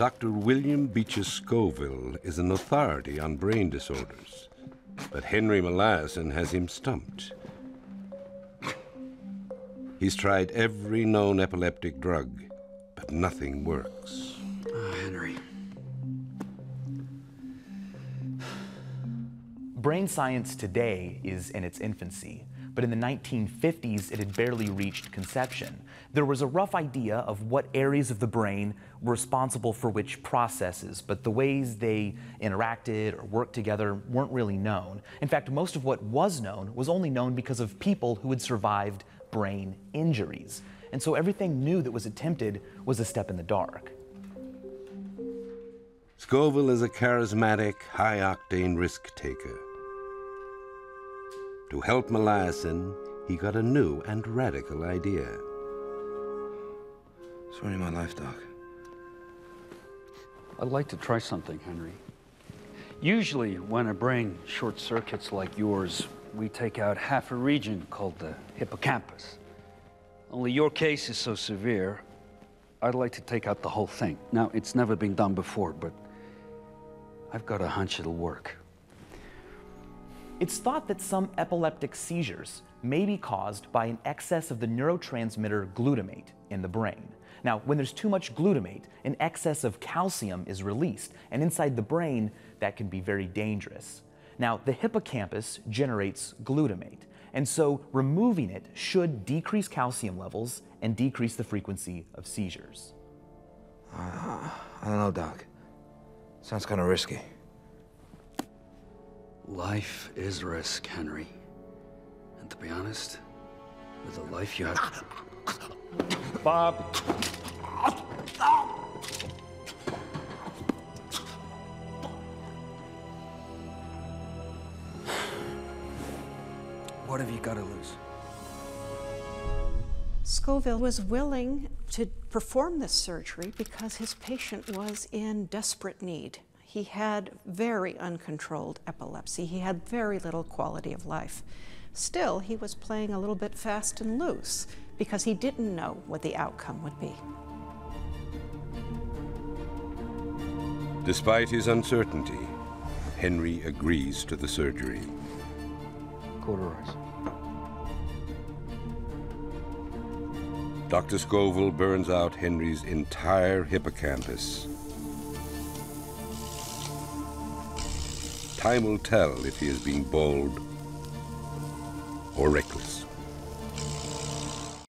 Dr. William Beecher Scoville is an authority on brain disorders, but Henry Molaison has him stumped. He's tried every known epileptic drug, but nothing works. Oh, Henry. Brain science today is in its infancy, but in the 1950s it had barely reached conception. There was a rough idea of what areas of the brain were responsible for which processes, but the ways they interacted or worked together weren't really known. In fact, most of what was known was only known because of people who had survived brain injuries. And so everything new that was attempted was a step in the dark. Scoville is a charismatic, high octane risk taker. To help Molaison, he got a new and radical idea. It's ruining my life, Doc. I'd like to try something, Henry. Usually, when a brain short circuits like yours, we take out half a region called the hippocampus. Only your case is so severe, I'd like to take out the whole thing. Now, it's never been done before, but I've got a hunch it'll work. It's thought that some epileptic seizures may be caused by an excess of the neurotransmitter glutamate in the brain. Now, when there's too much glutamate, an excess of calcium is released, and inside the brain, that can be very dangerous. Now, the hippocampus generates glutamate, and so removing it should decrease calcium levels and decrease the frequency of seizures. Uh, I don't know, Doc. Sounds kind of risky. Life is risk, Henry. And to be honest, with the life you have. Bob! What have you got to lose? Scoville was willing to perform this surgery because his patient was in desperate need. He had very uncontrolled epilepsy. He had very little quality of life. Still, he was playing a little bit fast and loose because he didn't know what the outcome would be. Despite his uncertainty, Henry agrees to the surgery. Cauterize. Dr. Scoville burns out Henry's entire hippocampus. Time will tell if he is being bold or reckless.